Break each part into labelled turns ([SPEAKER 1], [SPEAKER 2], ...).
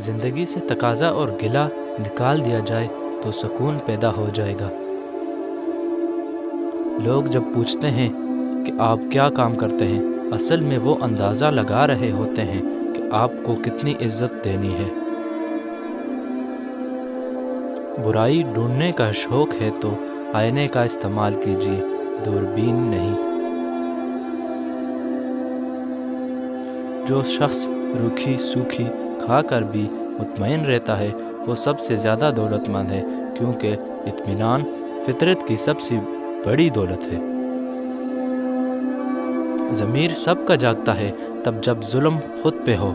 [SPEAKER 1] ज़िंदगी से तकाजा और गिला निकाल दिया जाए तो सुकून पैदा हो जाएगा। लोग जब पूछते हैं कि आप क्या काम करते हैं, असल में वो अंदाज़ा लगा रहे होते हैं कि आपको कितनी इज़्ज़त देनी है। बुराई ढूँढने का शौक है तो आईने का इस्तेमाल कीजिए, दूरबीन नहीं। जो शख्स रूखी, सूखी खाकर भी मुतमिन रहता है, वो सबसे ज़्यादा दौलतमंद है, क्योंकि इतमान फितरत की सबसे बड़ी दौलत है। ज़मीर सबका जागता है, तब जब जुल्म खुद पे हो।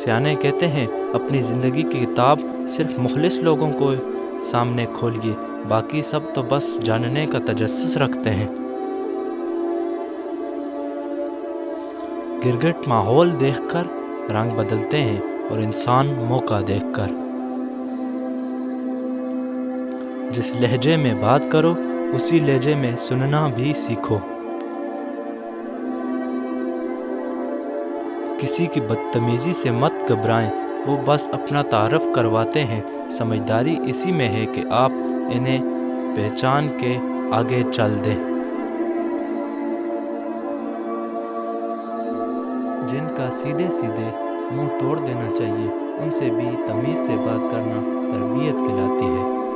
[SPEAKER 1] सियाने कहते हैं, अपनी ज़िंदगी की किताब सिर्फ़ मुखलिस लोगों को सामने खोलिए, बाकी सब तो बस जानने का तजस्स रखते हैं। गिरगिट माहौल देखकर रंग बदलते हैं और इंसान मौका देखकर। जिस लहजे में बात करो, उसी लहजे में सुनना भी सीखो। किसी की बदतमीज़ी से मत घबराएँ, वो बस अपना तारफ़ करवाते हैं। समझदारी इसी में है कि आप इन्हें पहचान के आगे चल दें। जिनका सीधे सीधे मुँह तोड़ देना चाहिए, उनसे भी तमीज़ से बात करना तरबियत खिलाती है।